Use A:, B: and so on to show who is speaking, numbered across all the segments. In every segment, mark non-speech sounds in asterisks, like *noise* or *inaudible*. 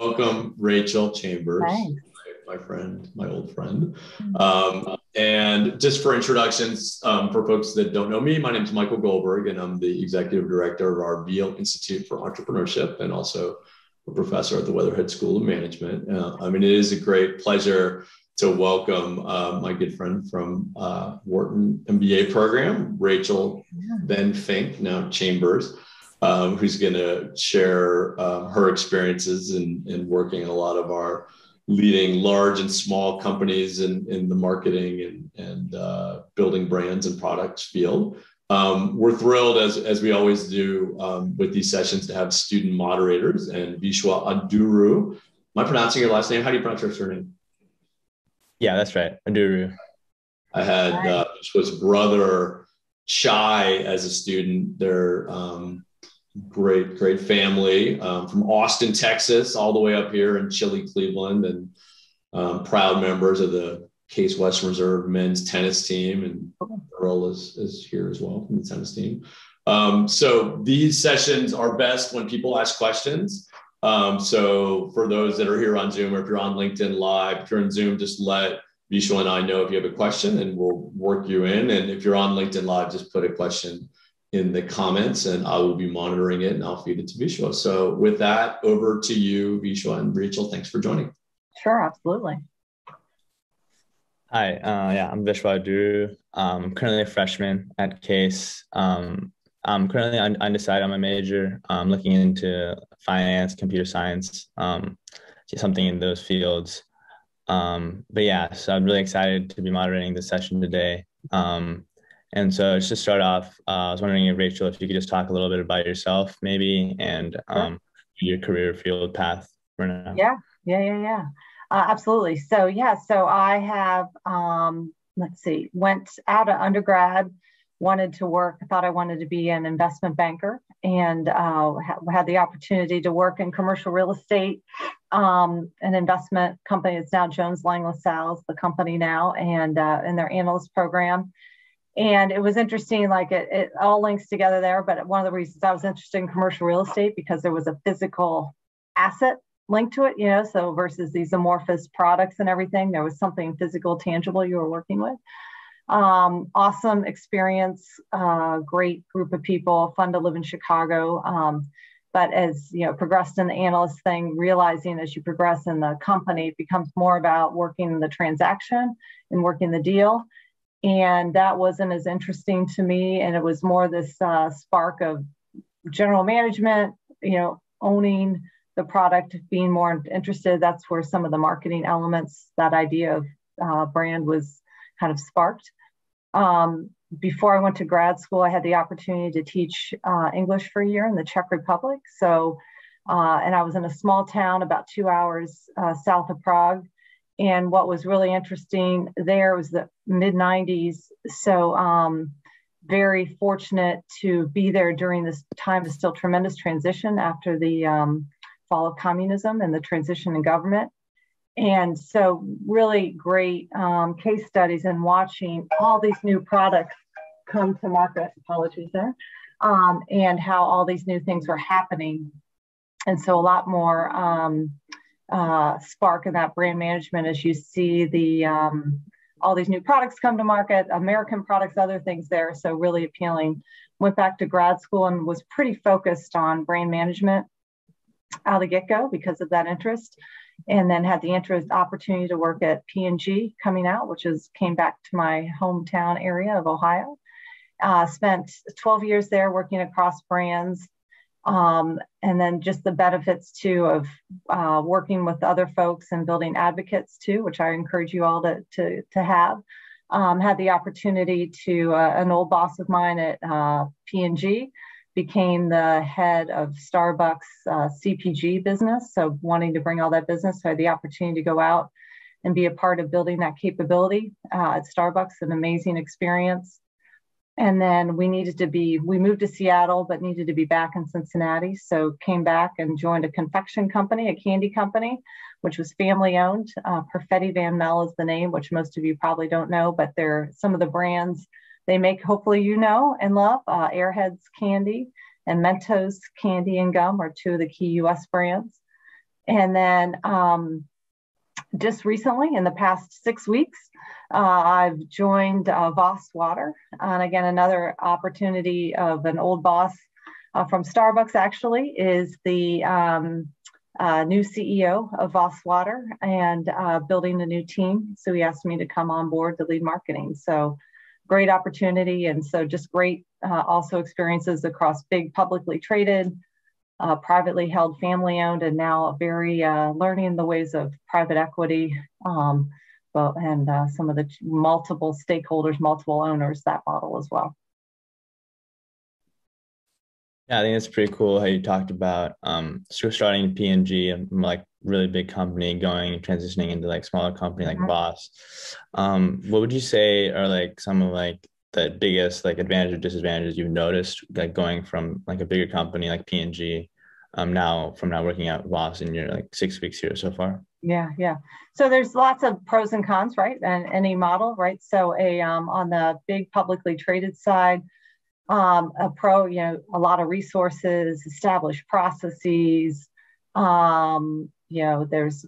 A: Welcome, Rachel Chambers, my, my, friend, my old friend. Mm-hmm. Um, and just for introductions, um, for folks that don't know me, my name is Michael Goldberg, and I'm the executive director of our Veale Institute for Entrepreneurship and also a professor at the Weatherhead School of Management. Uh, I mean, it is a great pleasure to welcome uh, my good friend from uh, Wharton MBA program, Rachel yeah. Ben Fink, now Chambers um, who's going to share uh, her experiences in, in working in a lot of our leading large and small companies in, in the marketing and, and uh, building brands and products field. Um, we're thrilled, as, as we always do um, with these sessions, to have student moderators and Vishwa Aduru. Am I pronouncing your last name? How do you pronounce your surname?
B: Yeah, that's right. Aduru.
A: I had uh, Vishwa's brother, Chai, as a student. They're um, great, great family um, from Austin, Texas, all the way up here in chilly Cleveland, and um, proud members of the Case Western Reserve men's tennis team. And Earl is, is here as well from the tennis team. Um, so these sessions are best when people ask questions. Um, so for those that are here on Zoom, or if you're on LinkedIn Live, if you're in Zoom, just let Vishwa and I know if you have a question, and we'll work you in. And if you're on LinkedIn Live, just put a question in the comments and I will be monitoring it and I'll feed it to Vishwa. So with that, over to you, Vishwa and Rachel. Thanks for joining.
C: Sure, absolutely.
B: Hi, uh, yeah, I'm Vishwa Aduru. I'm um, currently a freshman at Case. Um, I'm currently un- undecided on my major. I'm looking into finance, computer science, um, something in those fields. Um, but yeah, so I'm really excited to be moderating this session today. Um, and so just to start off, uh, I was wondering, if, Rachel, if you could just talk a little bit about yourself, maybe, and um, your career field path for now.
C: Yeah, yeah, yeah, yeah. Uh, absolutely. So yeah, so I have, um, let's see, went out of undergrad, wanted to work, thought I wanted to be an investment banker, and uh, had the opportunity to work in commercial real estate, um, an investment company. It's now Jones Lang LaSalle's the company now, and uh, in their analyst program and it was interesting like it, it all links together there but one of the reasons i was interested in commercial real estate because there was a physical asset linked to it you know so versus these amorphous products and everything there was something physical tangible you were working with. Um, awesome experience uh, great group of people fun to live in chicago um, but as you know progressed in the analyst thing realizing as you progress in the company it becomes more about working the transaction and working the deal and that wasn't as interesting to me and it was more this uh, spark of general management you know owning the product being more interested. That's where some of the marketing elements that idea of uh, brand was kind of sparked. Um, before i went to grad school i had the opportunity to teach uh, english for a year in the czech republic. So uh, and i was in a small town about two hours uh, south of prague and what was really interesting there was the mid 90s. So, um, very fortunate to be there during this time of still tremendous transition after the um, fall of communism and the transition in government. And so, really great um, case studies and watching all these new products come to market. Apologies there. Um, and how all these new things were happening. And so, a lot more um, uh, spark in that brand management as you see the um, all these new products come to market, American products, other things there. So really appealing. Went back to grad school and was pretty focused on brand management out of the get-go because of that interest. And then had the interest opportunity to work at P&G coming out, which is came back to my hometown area of Ohio. Uh, spent 12 years there working across brands, um, and then just the benefits too of uh, working with other folks and building advocates too, which I encourage you all to, to, to have. Um, had the opportunity to, uh, an old boss of mine at uh, P&G became the head of Starbucks uh, CPG business. So wanting to bring all that business, so I had the opportunity to go out and be a part of building that capability uh, at Starbucks, an amazing experience. And then we needed to be, we moved to Seattle, but needed to be back in Cincinnati. So came back and joined a confection company, a candy company, which was family owned. Uh, Perfetti Van Melle is the name, which most of you probably don't know, but they're some of the brands they make, hopefully you know and love. Uh, Airheads Candy and Mentos Candy and Gum are two of the key US brands. And then um, just recently, in the past six weeks, uh, I've joined uh, Voss Water. And again, another opportunity of an old boss uh, from Starbucks actually is the um, uh, new CEO of Voss Water and uh, building a new team. So he asked me to come on board to lead marketing. So great opportunity. And so just great uh, also experiences across big publicly traded, uh, privately held, family owned, and now very uh, learning the ways of private equity. Um, well, and uh, some of the multiple stakeholders, multiple owners, that model as well.
B: Yeah, I think it's pretty cool how you talked about um, starting P&G, like really big company, going transitioning into like smaller company like mm-hmm. Voss. Um, what would you say are like some of like the biggest like advantages or disadvantages you've noticed like going from like a bigger company like P&G um, now from now working at Voss in your like six weeks here so far?
C: Yeah, yeah. So there's lots of pros and cons, right? And any model, right? So a um, on the big publicly traded side, um, a pro, you know, a lot of resources, established processes. Um, you know, there's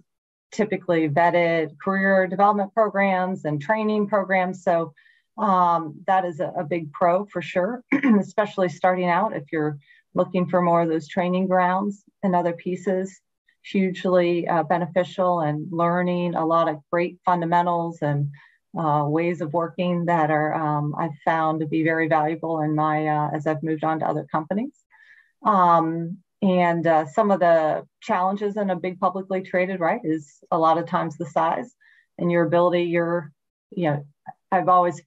C: typically vetted career development programs and training programs. So um, that is a, a, big pro for sure, *clears throat* especially starting out if you're looking for more of those training grounds and other pieces. Hugely uh, beneficial and learning a lot of great fundamentals and uh, ways of working that are um, I've found to be very valuable in my uh, as I've moved on to other companies. Um, and uh, some of the challenges in a big publicly traded right is a lot of times the size and your ability. Your you know I've always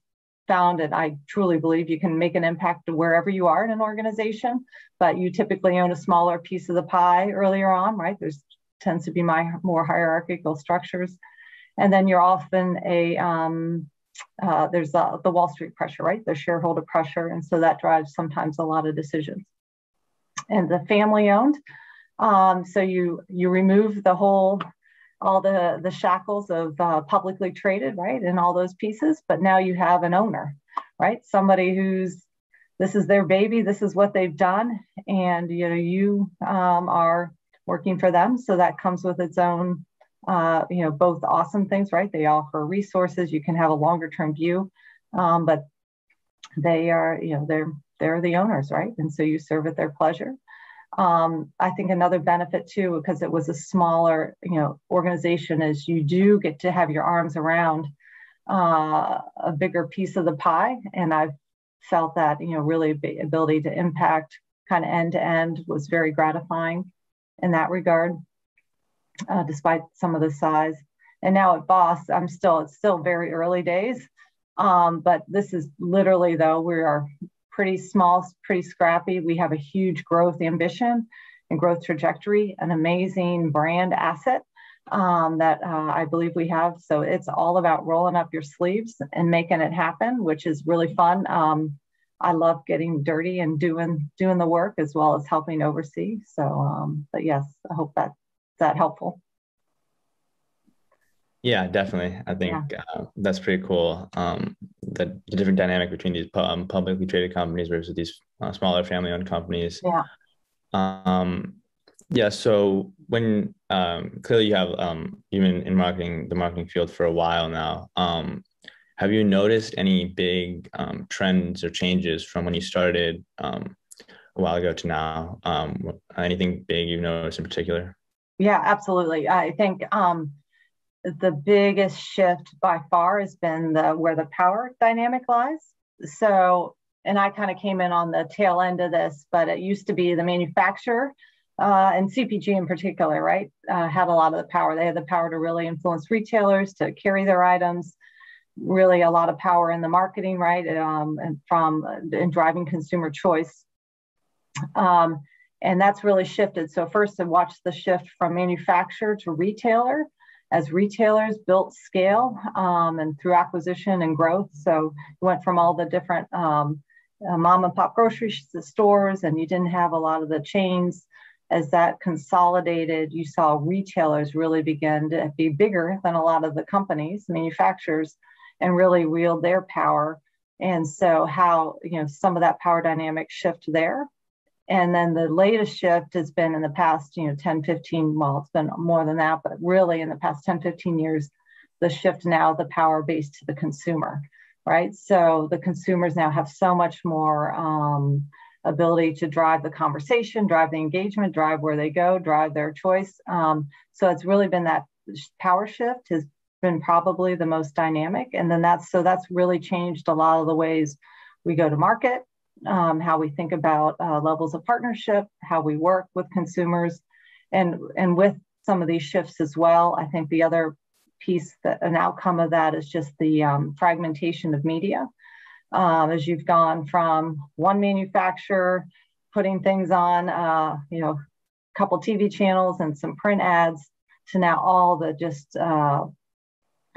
C: found and I truly believe you can make an impact wherever you are in an organization, but you typically own a smaller piece of the pie earlier on, right? There's tends to be my more hierarchical structures and then you're often a, um, uh, there's a, the Wall Street pressure, right? The shareholder pressure. And so that drives sometimes a lot of decisions. And the family owned. Um, so you, you remove the whole, all the, the shackles of uh, publicly traded, right? And all those pieces, but now you have an owner, right? Somebody who's, this is their baby, this is what they've done. And, you know, you um, are working for them. So that comes with its own uh, you know, both awesome things, right? They offer resources. You can have a longer term view, um, but they are, you know, they're they're the owners, right? And so you serve at their pleasure. Um, I think another benefit too, because it was a smaller, you know, organization, is you do get to have your arms around uh, a bigger piece of the pie, and I've felt that, you know, really ability to impact kind of end to end was very gratifying in that regard uh, despite some of the size. And now at Voss, I'm still, it's still very early days. Um, but this is literally, though, we are pretty small, pretty scrappy. We have a huge growth ambition and growth trajectory, an amazing brand asset um, that uh, I believe we have. So it's all about rolling up your sleeves and making it happen, which is really fun. Um, I love getting dirty and doing doing the work as well as helping oversee. So, um, but yes, I hope that that helpful?
B: Yeah, definitely. I think yeah. uh, that's pretty cool. Um, the, the, different dynamic between these um, publicly traded companies versus these uh, smaller family-owned companies.
C: Yeah.
B: Um, yeah. So when um, clearly you have um, you've been in marketing the marketing field for a while now. Um, have you noticed any big um, trends or changes from when you started um, a while ago to now? Um, anything big you've noticed in particular?
C: Yeah, absolutely. I think um, the biggest shift by far has been the where the power dynamic lies. So, and I kind of came in on the tail end of this, but it used to be the manufacturer uh, and CPG in particular, right, uh, had a lot of the power. They had the power to really influence retailers to carry their items. Really, a lot of power in the marketing, right, um, and from in driving consumer choice. Um, and that's really shifted. So first I watched the shift from manufacturer to retailer as retailers built scale um, and through acquisition and growth. So it went from all the different um, uh, mom and pop grocery stores and you didn't have a lot of the chains. As that consolidated, you saw retailers really begin to be bigger than a lot of the companies, manufacturers, and really wield their power. And so how, you know, some of that power dynamic shift there And then the latest shift has been in the past, you know, 10, 15, well, it's been more than that, but really in the past 10, 15 years, the shift now, the power base to the consumer, right? So the consumers now have so much more um, ability to drive the conversation, drive the engagement, drive where they go, drive their choice. Um, so it's really been that power shift has been probably the most dynamic. And then that's, so that's really changed a lot of the ways we go to market, um, how we think about uh, levels of partnership, how we work with consumers, and and with some of these shifts as well. I think the other piece that an outcome of that is just the um, fragmentation of media. Um, as you've gone from one manufacturer putting things on, uh, you know, a couple TV channels and some print ads to now all the just uh,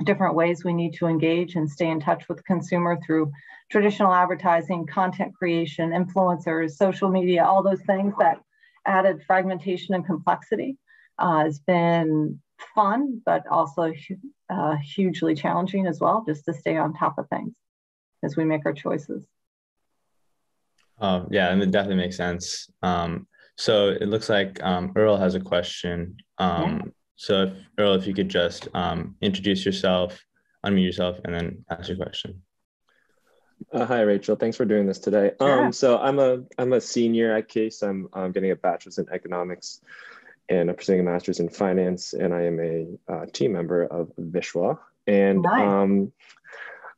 C: different ways we need to engage and stay in touch with the consumer through traditional advertising, content creation, influencers, social media, all those things that added fragmentation and complexity uh, has been fun, but also uh, hugely challenging as well, just to stay on top of things as we make our choices.
B: Oh, yeah, and it definitely makes sense. Um, so it looks like um, Earl has a question. Um. So, if, Earl, if you could just um, introduce yourself, unmute yourself, and then ask your question.
D: Uh, hi, Rachel. Thanks for doing this today. Yeah. Um, so I'm a I'm a senior at Case. I'm, I'm getting a bachelor's in economics, and I'm pursuing a master's in finance. And I am a uh, team member of Vishwa. And nice. um,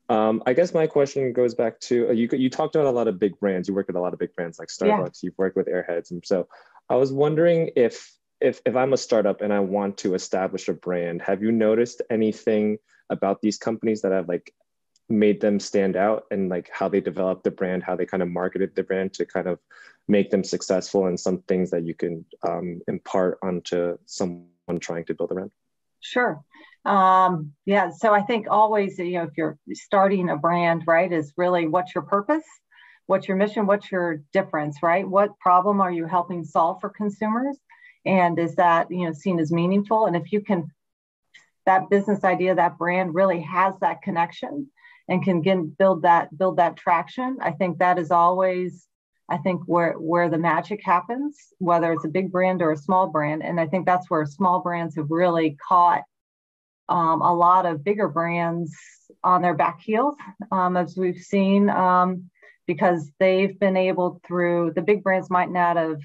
D: um, I guess my question goes back to uh, you. You talked about a lot of big brands. You work with a lot of big brands like Starbucks. Yeah. You've worked with Airheads, and so I was wondering if if if I'm a startup and I want to establish a brand, have you noticed anything about these companies that have like made them stand out and like how they developed the brand, how they kind of marketed the brand to kind of make them successful and some things that you can um, impart onto someone trying to build a brand?
C: Sure. Um, yeah. So I think always, you know, if you're starting a brand, right, is really what's your purpose? What's your mission? What's your difference, right? What problem are you helping solve for consumers? And is that you know seen as meaningful? And if you can that business idea that brand really has that connection and can get, build that build that traction i think that is always i think where where the magic happens whether it's a big brand or a small brand. And i think that's where small brands have really caught um, a lot of bigger brands on their back heels um, as we've seen um, because they've been able through the big brands might not have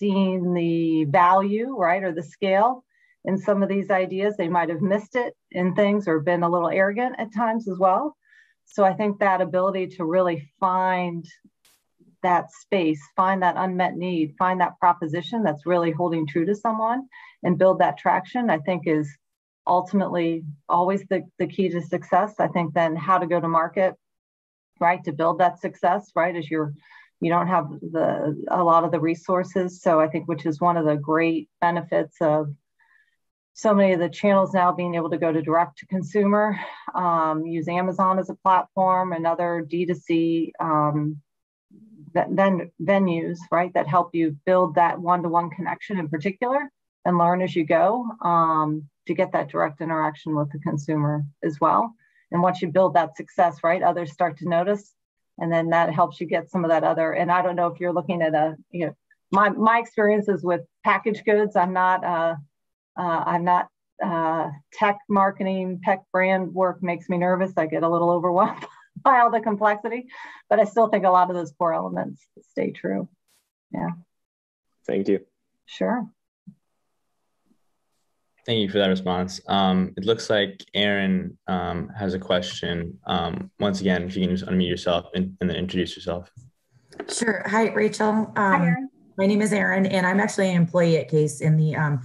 C: seen the value, right, or the scale in some of these ideas. They might have missed it in things or been a little arrogant at times as well. So I think that ability to really find that space, find that unmet need, find that proposition that's really holding true to someone and build that traction, I think is ultimately always the, the key to success. I think then how to go to market, right, to build that success, right, as you're you don't have the a lot of the resources. So i think which is one of the great benefits of so many of the channels now being able to go to direct to consumer um, use amazon as a platform and other d2c um, then venues right that help you build that one-to-one connection in particular and learn as you go um, to get that direct interaction with the consumer as well. And once you build that success right others start to notice and then that helps you get some of that other and i don't know if you're looking at a you know my my experiences with packaged goods. I'm not uh, uh, i'm not uh, tech marketing tech brand work makes me nervous. I get a little overwhelmed *laughs* by all the complexity but i still think a lot of those core elements stay true. Yeah.
D: Thank you.
C: Sure
B: Thank you for that response. Um, it looks like Aaron um, has a question. Um, once again, if you can just unmute yourself and, and then introduce yourself.
E: Sure. Hi, Rachel.
C: Hi, um, Aaron.
E: My name is Aaron, and I'm actually an employee at CASE in the um,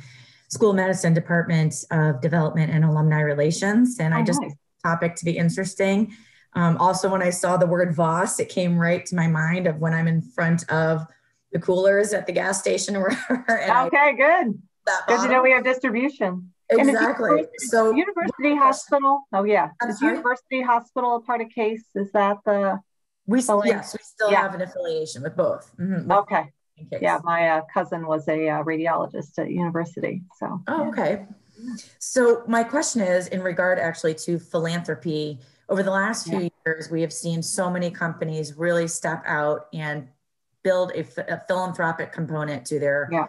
E: School of Medicine Department of Development and Alumni Relations. And oh, I just nice. topic to be interesting. Um, also, when I saw the word Voss, it came right to my mind of when I'm in front of the coolers at the gas station. *laughs* Where
C: okay, I, good good to know we have distribution.
E: Exactly.
C: so University Hospital. Oh yeah. Is University Hospital a part of case? Is that the
E: we still yes, we still yeah. have an affiliation with both.
C: Mm-hmm. Okay. Yeah, my uh, cousin was a uh, radiologist at university. So.
E: Oh, okay. So my question is in regard actually to philanthropy. Over the last few yeah. years, we have seen so many companies really step out and build a, a philanthropic component to their yeah.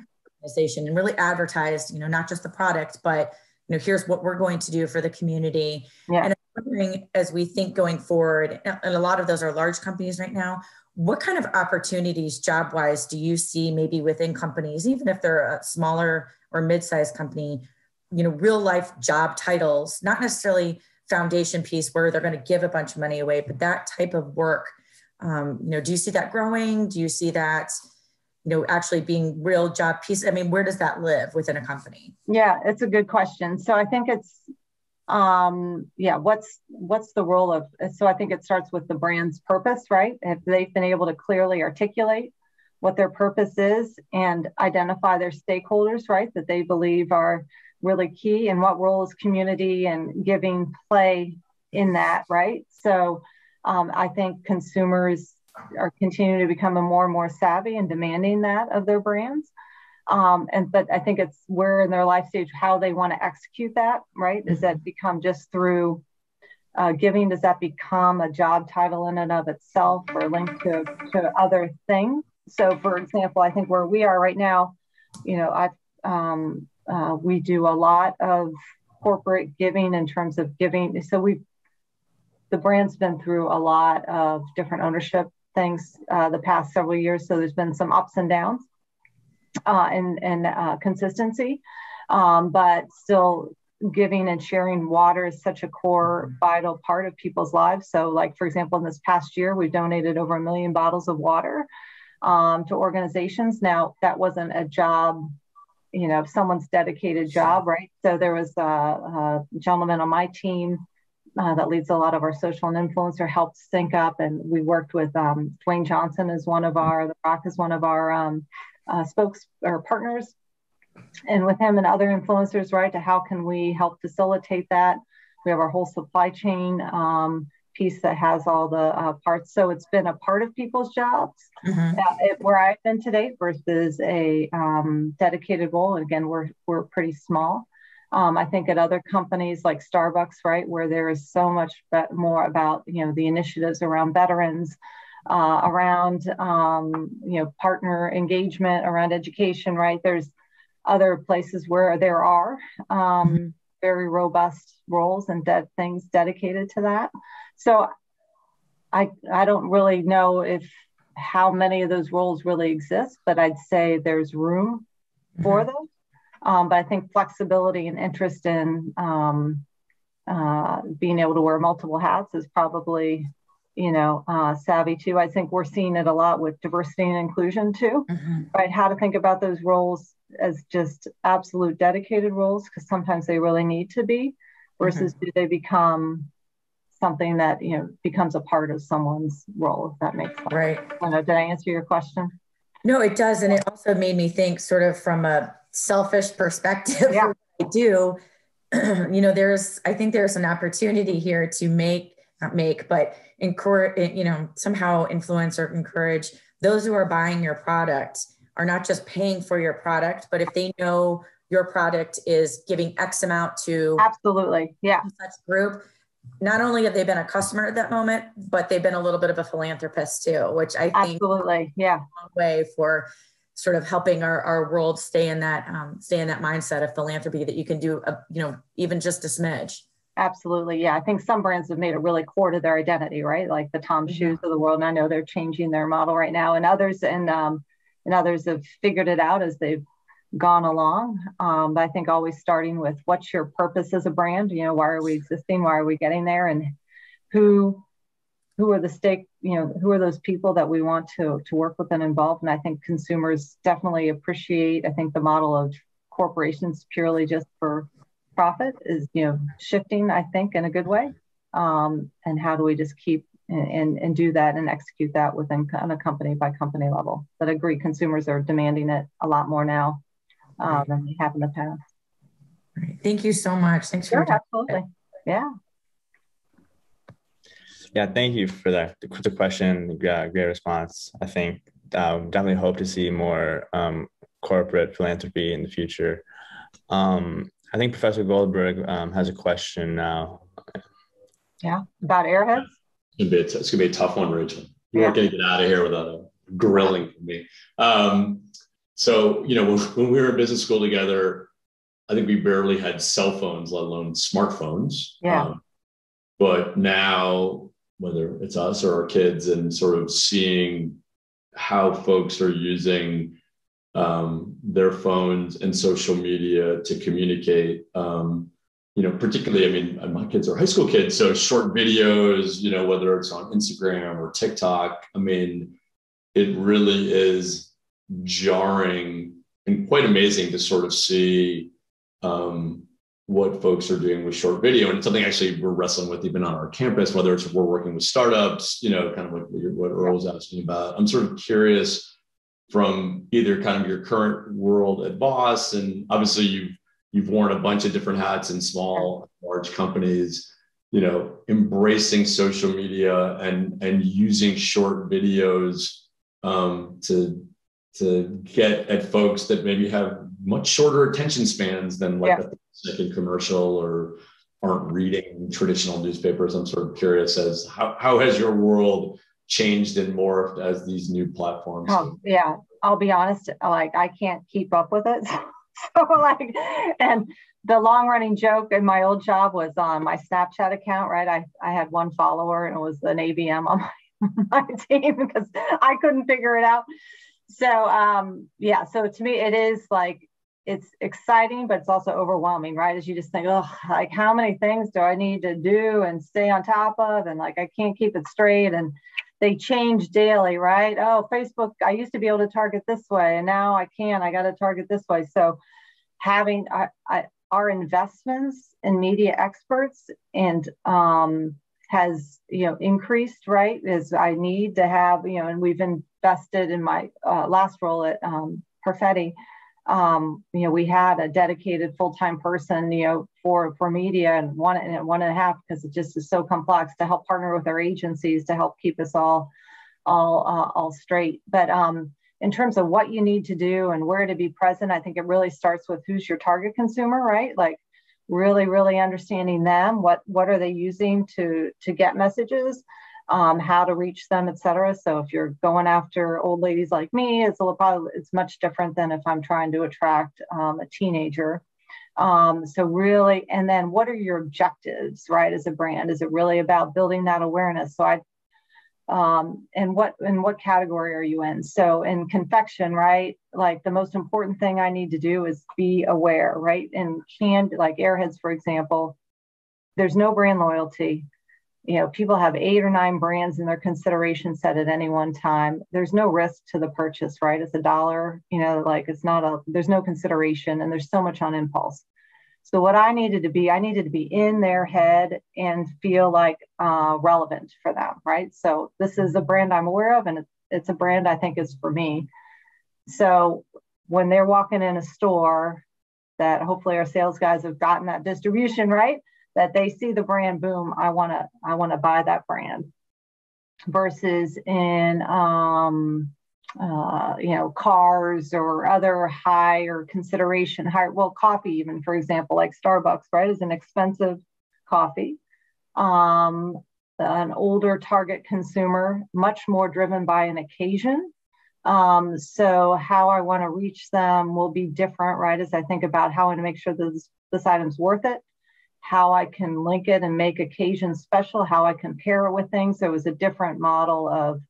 E: Organization and really advertise, you know, not just the product, but you know, here's what we're going to do for the community. Yeah. And I'm wondering, as we think going forward, and a lot of those are large companies right now, what kind of opportunities job wise do you see maybe within companies, even if they're a smaller or mid-sized company, you know, real life job titles, not necessarily foundation piece where they're going to give a bunch of money away, but that type of work, um, you know, do you see that growing? Do you see that, you know, actually being real job piece? I mean, where does that live within a company?
C: Yeah, it's a good question. So I think it's, um, yeah, what's what's the role of? So I think it starts with the brand's purpose, right? If they've been able to clearly articulate what their purpose is and identify their stakeholders, right, that they believe are really key and what roles community and giving play in that, right? So um, I think consumers are continuing to become more and more savvy and demanding that of their brands. Um, and but I think it's where in their life stage how they want to execute that, right? Does that become just through uh, giving? Does that become a job title in and of itself or linked to, to other things? So, for example, I think where we are right now, you know, I've um, uh, we do a lot of corporate giving in terms of giving. So we, the brand's been through a lot of different ownership things uh, the past several years. So there's been some ups and downs uh, and, and uh, consistency, um, but still giving and sharing water is such a core vital part of people's lives. So like, for example, in this past year, we've donated over a million bottles of water um, to organizations. Now that wasn't a job you know someone's dedicated job right so there was a, a gentleman on my team uh, that leads a lot of our social and influencer helped sync up and we worked with um, dwayne johnson as one of our the rock is one of our um, uh, spokes or partners and with him and other influencers right to how can we help facilitate that we have our whole supply chain um, piece that has all the uh, parts. So it's been a part of people's jobs mm-hmm. uh, it, where I've been today versus a um, dedicated role. And again, we're, we're pretty small. Um, I think at other companies like Starbucks, right, where there is so much more about, you know, the initiatives around veterans, uh, around, um, you know, partner engagement, around education, right? There's other places where there are um, mm-hmm. very robust roles and dead things dedicated to that. So I, I don't really know if how many of those roles really exist, but I'd say there's room for mm-hmm. them. Um, but I think flexibility and interest in um, uh, being able to wear multiple hats is probably, you know, uh, savvy too. I think we're seeing it a lot with diversity and inclusion too, mm-hmm. right? How to think about those roles as just absolute dedicated roles because sometimes they really need to be, versus mm-hmm. do they become something that you know becomes a part of someone's role if that makes sense
E: right
C: I know, did i answer your question
E: no it does and it also made me think sort of from a selfish perspective yeah. *laughs* i do. *clears throat* You know there's i think there's an opportunity here to make not make but encourage eh, you know somehow influence or encourage those who are buying your product are not just paying for your product but if they know your product is giving x amount to
C: absolutely. Yeah.
E: such group not only have they been a customer at that moment, but they've been a little bit of a philanthropist too, which I think
C: absolutely, yeah,
E: way for sort of helping our, our world stay in that um, stay in that mindset of philanthropy that you can do, a, you know, even just a smidge.
C: Absolutely, yeah. I think some brands have made it really core to their identity, right? Like the Tom mm-hmm. Shoes of the world, and I know they're changing their model right now, and others and um, and others have figured it out as they've gone along. Um, but I think always starting with what's your purpose as a brand? You know, why are we existing? Why are we getting there? And who who are the stake? You know, who are those people that we want to to work with and involve? And I think consumers definitely appreciate. I think the model of corporations purely just for profit is you know shifting. I think in a good way. Um, and how do we just keep and, and do that and execute that within on a company by company level. But I agree, consumers are demanding it a lot more now uh, than we have in the past.
E: Thank you so much. Thanks
C: sure, for absolutely. Yeah.
B: Yeah, thank you for that. The, the question, uh, great response. I think um, definitely hope to see more um, corporate philanthropy in the future. Um, I think Professor Goldberg um, has a question now.
C: Yeah, about airheads.
A: It's gonna be a, t- it's gonna be a tough one, Rachel. You yeah. aren't gonna get out of here without a grilling from me. Um, so, you know, when, when, we were in business school together, I think we barely had cell phones, let alone smartphones.
C: Yeah. Um,
A: but now, whether it's us or our kids, and sort of seeing how folks are using um, their phones and social media to communicate. Um, you know, particularly, I mean, my kids are high school kids, so short videos, you know, whether it's on Instagram or TikTok, I mean, it really is jarring and quite amazing to sort of see um, what folks are doing with short video. And it's something actually we're wrestling with even on our campus, whether it's we're working with startups, you know, kind of what, what Earl was asking about. I'm sort of curious from either kind of your current world at Voss, and obviously you've you've worn a bunch of different hats in small, large companies, you know, embracing social media and and using short videos um, to to get at folks that maybe have much shorter attention spans than like yeah. a second commercial or aren't reading traditional newspapers. I'm sort of curious as how, how has your world changed and morphed as these new platforms?
C: Oh, yeah, I'll be honest, like I can't keep up with it. *laughs* so like, and the long running joke in my old job was on my Snapchat account, right? I, I had one follower and it was an ABM on my, *laughs* my team because I couldn't figure it out. So um, yeah, so to me it is like it's exciting, but it's also overwhelming, right? As you just think, oh, like how many things do I need to do and stay on top of? And like I can't keep it straight. And they change daily, right? Oh, Facebook, I used to be able to target this way, and now I can't. I got to target this way. So having I, I, our investments in media experts and um, has you know increased right is i need to have you know and we've invested in my uh, last role at um, perfetti um, you know, we had a dedicated full-time person, you know, for for media and one and one and a half because it just is so complex to help partner with our agencies to help keep us all all uh, all straight. But um, in terms of what you need to do and where to be present, I think it really starts with who's your target consumer, right? Like really, really understanding them. What what are they using to to get messages? Um, how to reach them, etc. So if you're going after old ladies like me, it's a little it's much different than if I'm trying to attract um, a teenager. Um, so really, and then what are your objectives, right? As a brand, is it really about building that awareness? So I um, and what and what category are you in so in confection right like the most important thing i need to do is be aware right and can like airheads for example there's no brand loyalty you know people have eight or nine brands in their consideration set at any one time. There's no risk to the purchase right? It's a dollar you know like it's not a there's no consideration and there's so much on impulse. So what i needed to be i needed to be in their head and feel like uh, relevant for them right? So this is a brand i'm aware of and it's, it's a brand i think is for me. So when they're walking in a store that hopefully our sales guys have gotten that distribution right that they see the brand boom i want to i want to buy that brand versus in um, uh, you know cars or other higher consideration higher well coffee even for example like starbucks right is an expensive coffee. Um, an older target consumer much more driven by an occasion. Um, so how i want to reach them will be different right as i think about how i want to make sure that this, this item's worth it how I can link it and make occasions special, how I can pair it with things. So it was a different model of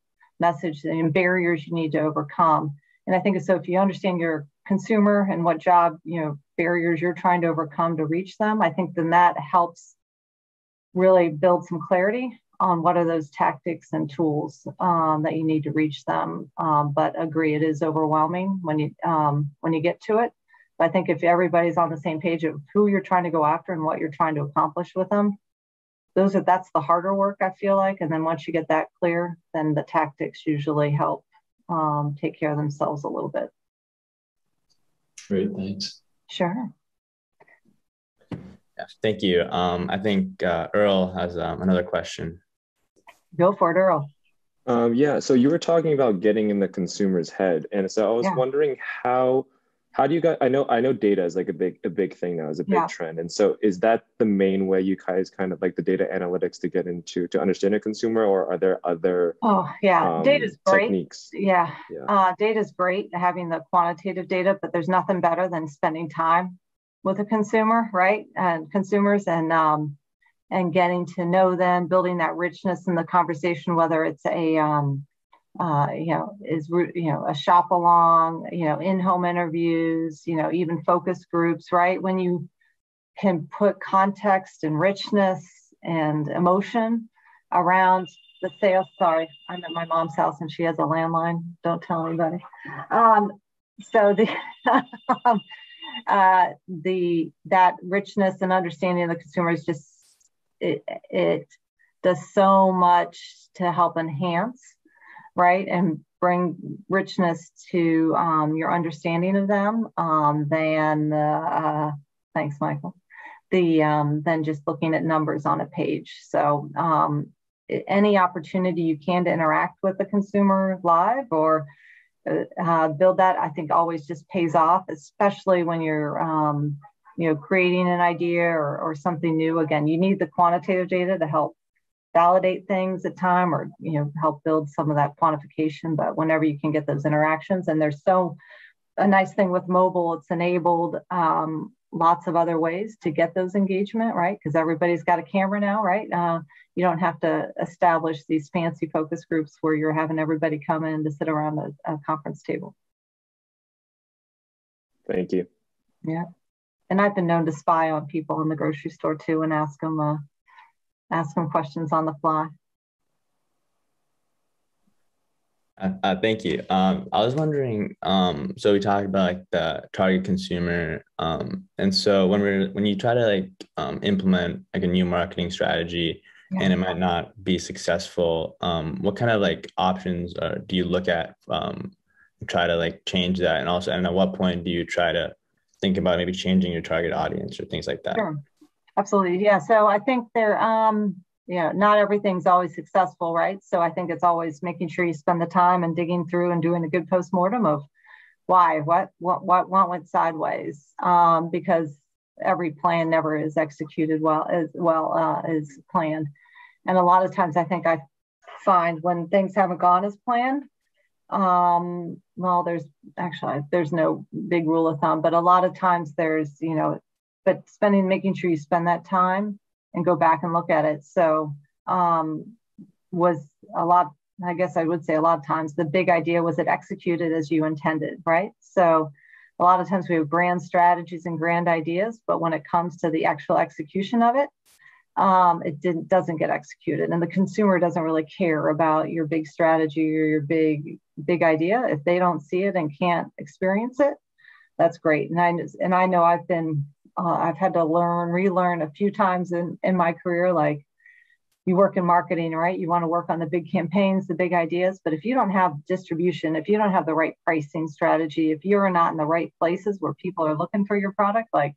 C: message and barriers you need to overcome. And I think so if you understand your consumer and what job, you know, barriers you're trying to overcome to reach them, I think then that helps really build some clarity on what are those tactics and tools um, that you need to reach them. Um, but agree, it is overwhelming when you um, when you get to it. I think if everybody's on the same page of who you're trying to go after and what you're trying to accomplish with them, those are that's the harder work I feel like. And then once you get that clear, then the tactics usually help um, take care of themselves a little bit.
A: Great, thanks.
C: Sure.
B: Yeah, thank you. Um, I think uh, Earl has um, another question.
C: Go for it, Earl.
D: Um, yeah, so you were talking about getting in the consumer's head. And so I was yeah. wondering how how do you guys i know i know data is like a big a big thing now is a big yeah. trend and so is that the main way you guys kind of like the data analytics to get into to understand a consumer or are there other
C: oh yeah um, data great techniques? yeah, yeah. Uh, data is great having the quantitative data but there's nothing better than spending time with a consumer right and consumers and um, and getting to know them building that richness in the conversation whether it's a um, uh, you know, is you know a shop along, you know, in-home interviews, you know, even focus groups, right? When you can put context and richness and emotion around the sales. Sorry, I'm at my mom's house and she has a landline. Don't tell anybody. Um, so the *laughs* um, uh, the that richness and understanding of the consumer is just it, it does so much to help enhance right? And bring richness to um, your understanding of them um, than, uh, thanks, Michael, the um, than just looking at numbers on a page. So um, any opportunity you can to interact with the consumer live or uh, uh, build that, I think always just pays off, especially when you're um, you know, creating an idea or, or something new. Again, you need the quantitative data to help validate things at time or you know help build some of that quantification but whenever you can get those interactions and there's so a nice thing with mobile it's enabled um, lots of other ways to get those engagement right? Because everybody's got a camera now right? Uh, you don't have to establish these fancy focus groups where you're having everybody come in to sit around a, a conference table.
D: Thank you.
C: Yeah. And i've been known to spy on people in the grocery store too and ask them uh, ask them questions on the fly.
B: Uh, uh, thank you. Um, I was wondering. Um, so we talked about like the target consumer, um, and so when we're when you try to like um, implement like a new marketing strategy, yeah. and it might not be successful, um, what kind of like options uh, do you look at? Um, try to like change that, and also, and at what point do you try to think about maybe changing your target audience or things like that?
C: Sure. Absolutely. Yeah. So I think there, um, you know, not everything's always successful, right? So I think it's always making sure you spend the time and digging through and doing a good postmortem of why, what, what, what, what went sideways, um, because every plan never is executed well as well uh, as planned. And a lot of times, I think I find when things haven't gone as planned, um, well, there's actually there's no big rule of thumb, but a lot of times there's you know but spending making sure you spend that time and go back and look at it. So um, was a lot i guess i would say a lot of times the big idea was it executed as you intended right? So a lot of times we have grand strategies and grand ideas but when it comes to the actual execution of it um, it didn't doesn't get executed. And the consumer doesn't really care about your big strategy or your big big idea. If they don't see it and can't experience it that's great. And i and i know i've been uh, I've had to learn, relearn a few times in, in my career. Like you work in marketing, right? You want to work on the big campaigns, the big ideas. But if you don't have distribution, if you don't have the right pricing strategy, if you're not in the right places where people are looking for your product, like,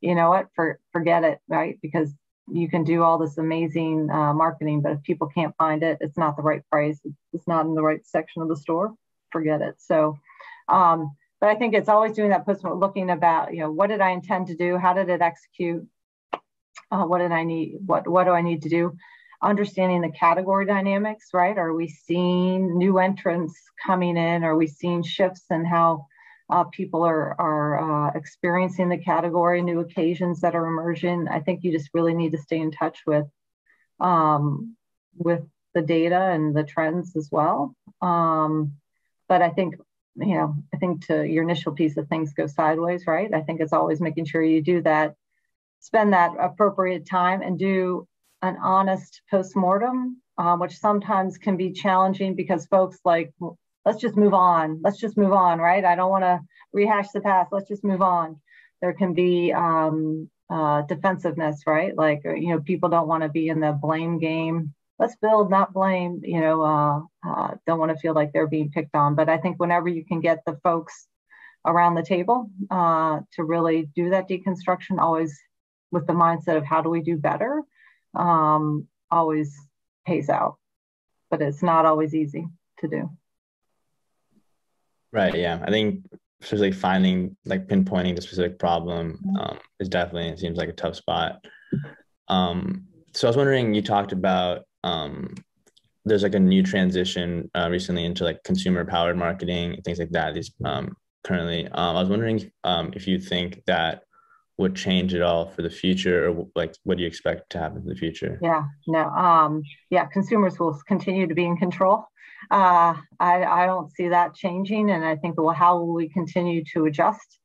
C: you know what, for, forget it, right? Because you can do all this amazing uh, marketing, but if people can't find it, it's not the right price, it's not in the right section of the store, forget it. So, um, but I think it's always doing that post looking about, you know, what did I intend to do? How did it execute? Uh, what did I need? What, what do I need to do? Understanding the category dynamics, right? Are we seeing new entrants coming in? Are we seeing shifts in how uh, people are, are uh, experiencing the category, new occasions that are emerging? I think you just really need to stay in touch with, um, with the data and the trends as well. Um, but I think you know, I think to your initial piece of things go sideways, right? I think it's always making sure you do that, spend that appropriate time and do an honest postmortem, uh, which sometimes can be challenging because folks like, let's just move on. Let's just move on, right? I don't want to rehash the past. Let's just move on. There can be um, uh, defensiveness, right? Like, you know, people don't want to be in the blame game let's build, not blame. You know, uh, uh, don't want to feel like they're being picked on. But I think whenever you can get the folks around the table uh, to really do that deconstruction, always with the mindset of how do we do better, um, always pays out. But it's not always easy to do.
B: Right. Yeah. I think especially finding like pinpointing the specific problem mm-hmm. um, is definitely it seems like a tough spot. Um, so I was wondering, you talked about um, there's like a new transition uh, recently into like consumer powered marketing and things like that. These um, currently, um, I was wondering um, if you think that would change at all for the future, or like what do you expect to happen in the future?
C: Yeah, no, um, yeah, consumers will continue to be in control. Uh, I, I don't see that changing, and I think well, how will we continue to adjust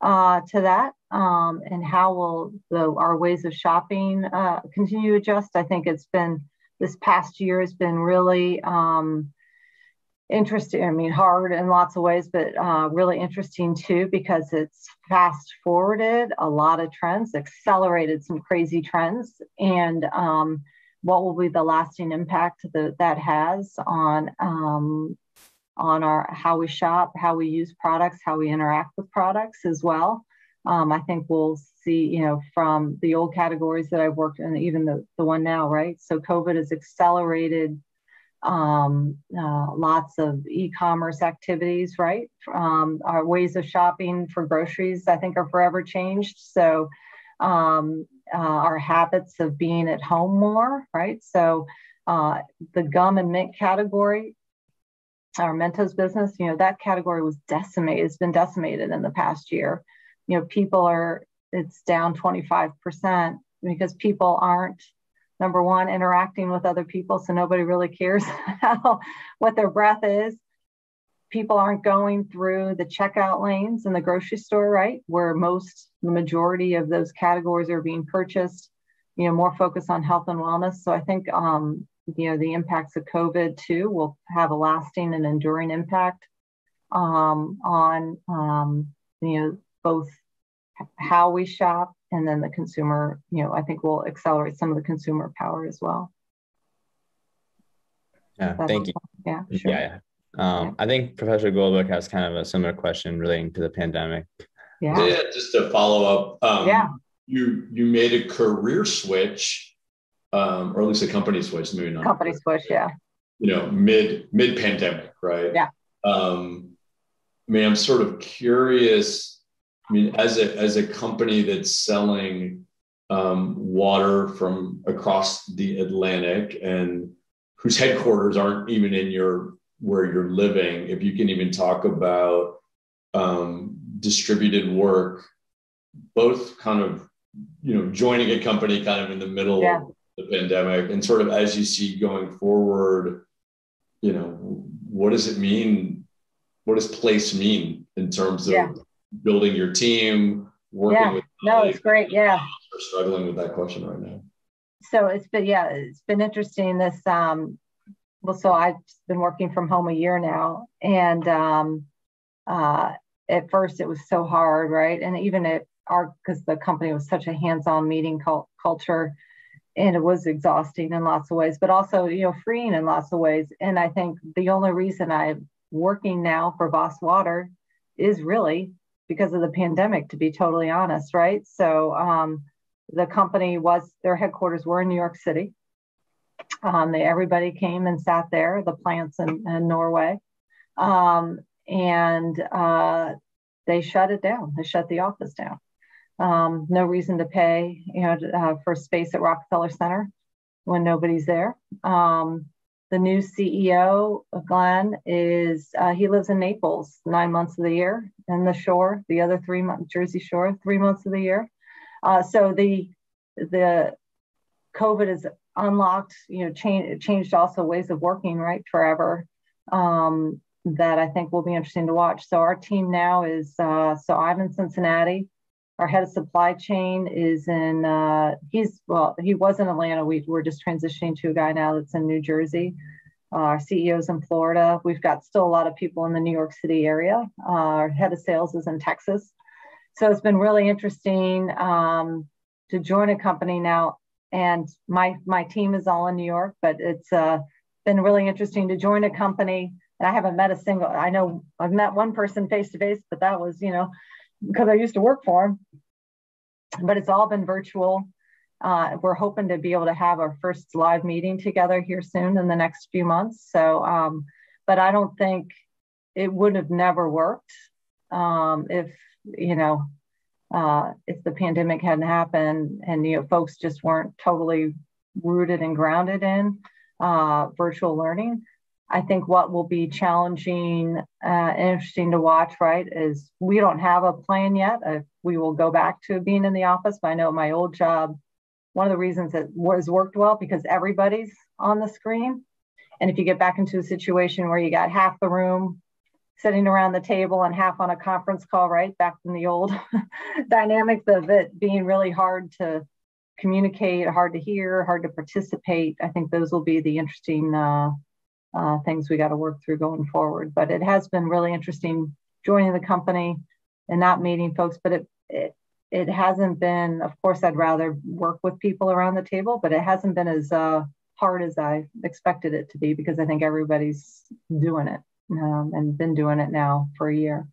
C: uh, to that, um, and how will the, our ways of shopping uh, continue to adjust? I think it's been this past year has been really um, interesting. I mean, hard in lots of ways, but uh, really interesting too because it's fast forwarded a lot of trends, accelerated some crazy trends, and um, what will be the lasting impact that that has on um, on our how we shop, how we use products, how we interact with products as well. Um, I think we'll see, you know, from the old categories that I've worked in, even the, the one now, right? So COVID has accelerated um, uh, lots of e-commerce activities, right? Um, our ways of shopping for groceries, I think, are forever changed. So um, uh, our habits of being at home more, right? So uh, the gum and mint category, our Mentos business, you know, that category was decimated. It's been decimated in the past year. You know, people are it's down 25% because people aren't number one interacting with other people so nobody really cares *laughs* how what their breath is. People aren't going through the checkout lanes in the grocery store right where most the majority of those categories are being purchased you know more focus on health and wellness. So i think um, you know the impacts of covid too will have a lasting and enduring impact um, on um, you know both how we shop and then the consumer, you know, I think will accelerate some of the consumer power as well.
B: Yeah, thank you.
C: Yeah, sure.
B: Yeah, yeah. Um, I think Professor Goldberg has kind of a similar question relating to the pandemic.
A: Yeah. yeah just to follow up. Um, yeah. You you made a career switch, um, or at least a company switch, maybe not.
C: Company switch, yeah.
A: You know, mid mid pandemic, right?
C: Yeah.
A: Um, I mean, I'm sort of curious I mean, as a as a company that's selling um, water from across the Atlantic and whose headquarters aren't even in your where you're living, if you can even talk about um, distributed work, both kind of you know joining a company kind of in the middle yeah. of the pandemic and sort of as you see going forward, you know, what does it mean? What does place mean in terms of yeah building your team, working
C: yeah.
A: with
C: no, it's great. Yeah.
A: We're struggling with that question right now.
C: So it's been yeah, it's been interesting. This um well, so I've been working from home a year now, and um, uh, at first it was so hard, right? And even at our because the company was such a hands-on meeting cult- culture, and it was exhausting in lots of ways, but also you know freeing in lots of ways. And I think the only reason I'm working now for Voss Water is really because of the pandemic, to be totally honest, right? So um, the company was, their headquarters were in New York City. Um, they, everybody came and sat there, the plants in, in Norway. Um, and uh, they shut it down. They shut the office down. Um, no reason to pay, you know, uh, for space at Rockefeller Center when nobody's there. Um, the new CEO, Glenn, is uh, he lives in Naples nine months of the year, and the shore, the other three months, Jersey Shore, three months of the year. Uh, so the the COVID has unlocked, you know, changed changed also ways of working, right, forever. Um, that I think will be interesting to watch. So our team now is uh, so I'm in Cincinnati. Our head of supply chain is in, uh, he's, well, he was in Atlanta. We, we're just transitioning to a guy now that's in New Jersey. Uh, our CEO's in Florida. We've got still a lot of people in the New York City area. Uh, our head of sales is in Texas. So it's been really interesting um, to join a company now. And my, my team is all in New York, but it's uh, been really interesting to join a company. And I haven't met a single, I know I've met one person face to face, but that was, you know, because I used to work for him. But it's all been virtual. Uh, we're hoping to be able to have our first live meeting together here soon in the next few months. So, um, but I don't think it would have never worked um, if you know uh, if the pandemic hadn't happened and you know folks just weren't totally rooted and grounded in uh, virtual learning. I think what will be challenging uh, and interesting to watch, right, is we don't have a plan yet. Uh, we will go back to being in the office, but I know my old job, one of the reasons it was worked well because everybody's on the screen. And if you get back into a situation where you got half the room sitting around the table and half on a conference call, right? Back from the old *laughs* dynamics of it being really hard to communicate, hard to hear, hard to participate. I think those will be the interesting uh, uh, things we got to work through going forward. But it has been really interesting joining the company and not meeting folks. But it, it it hasn't been. Of course, I'd rather work with people around the table, but it hasn't been as uh, hard as I expected it to be because I think everybody's doing it um, and been doing it now for a year.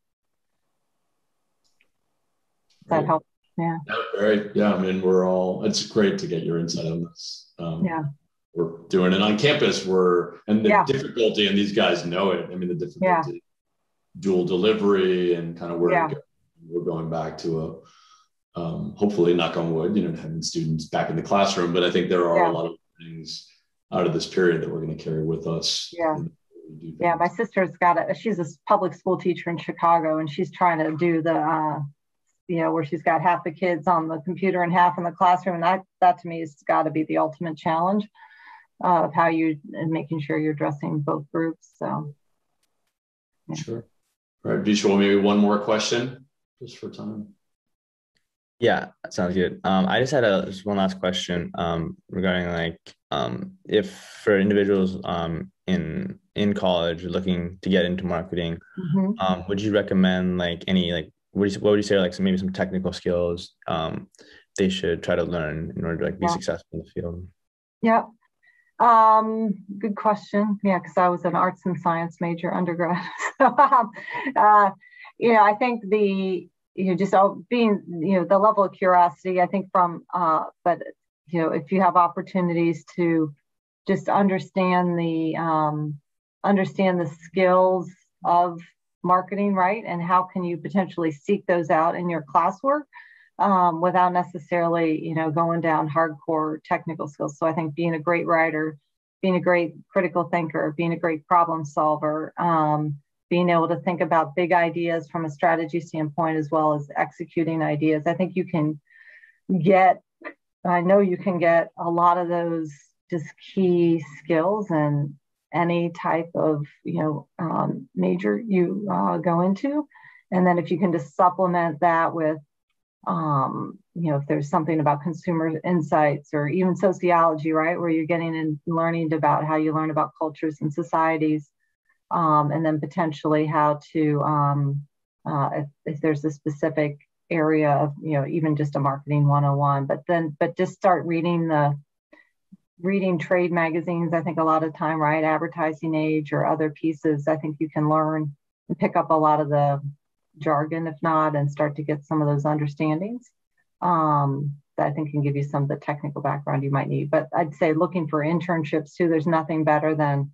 C: Does that help? Yeah.
A: yeah. Very. Yeah. I mean, we're all. It's great to get your insight on this.
C: Um, yeah.
A: We're doing it on campus. We're and the yeah. difficulty, and these guys know it. I mean, the difficulty, yeah. dual delivery, and kind of where yeah. we're going back to a. Um, hopefully, knock on wood, you know, having students back in the classroom. But I think there are a lot of things out of this period that we're going to carry with us.
C: Yeah. Yeah, my sister's got a. She's a public school teacher in Chicago, and she's trying to do the, uh, you know, where she's got half the kids on the computer and half in the classroom, and that that to me has got to be the ultimate challenge uh, of how you and making sure you're addressing both groups. So.
A: Yeah. Sure. All right, Vishal, maybe one more question, just for time.
B: Yeah, sounds good. Um, I just had a just one last question um, regarding like um, if for individuals um, in in college looking to get into marketing, mm-hmm. um, would you recommend like any like what, you, what would you say like some, maybe some technical skills um, they should try to learn in order to like be yeah. successful in the field?
C: Yeah. Um, good question. Yeah, because I was an arts and science major undergrad. *laughs* so, um, uh, you know, I think the you know just being you know the level of curiosity. I think from uh, but you know if you have opportunities to just understand the um, understand the skills of marketing right and how can you potentially seek those out in your classwork um, without necessarily you know going down hardcore technical skills. So i think being a great writer being a great critical thinker being a great problem solver um, being able to think about big ideas from a strategy standpoint as well as executing ideas i think you can get i know you can get a lot of those just key skills and any type of you know um, major you uh, go into. And then if you can just supplement that with um, you know if there's something about consumer insights or even sociology right where you're getting and learning about how you learn about cultures and societies um, and then potentially how to um, uh, if, if there's a specific area of you know even just a marketing 101 but then but just start reading the reading trade magazines, I think a lot of time, right? Advertising Age or other pieces, I think you can learn and pick up a lot of the jargon, if not, and start to get some of those understandings. Um, that I think can give you some of the technical background you might need. But I'd say looking for internships too, there's nothing better than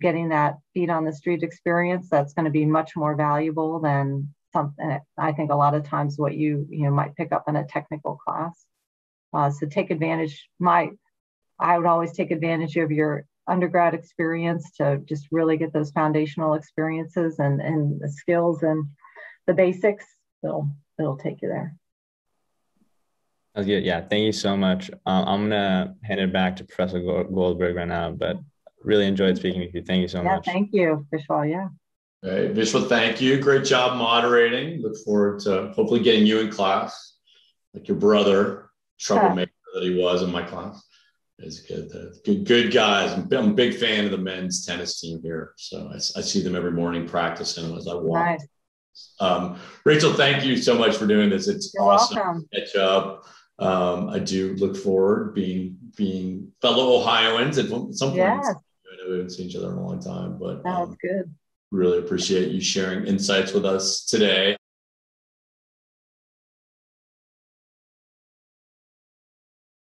C: getting that feet on the street experience. That's going to be much more valuable than something. I think a lot of times what you you know might pick up in a technical class. Uh, so take advantage. My I would always take advantage of your undergrad experience to just really get those foundational experiences and, and skills and the basics. It'll, it'll take you there.
B: That's good. Yeah. Thank you so much. Um, I'm going to hand it back to Professor Goldberg right now, but really enjoyed speaking with you. Thank you so
C: yeah,
B: much.
C: Thank you, Vishal. Yeah.
A: Hey, Vishal, thank you. Great job moderating. Look forward to hopefully getting you in class, like your brother, troublemaker that he was in my class. It's good. good, good guys. I'm, I'm, a big fan of the men's tennis team here. So I, I see them every morning practicing as I walk. Nice. Um, Rachel, thank you so much for doing this. It's
C: You're
A: awesome
C: welcome.
A: to catch up. Um, I do look forward being being fellow Ohioans at some point. Yes. I know we haven't seen each other in a long time, but
C: that's um, good.
A: Really appreciate you sharing insights with us today.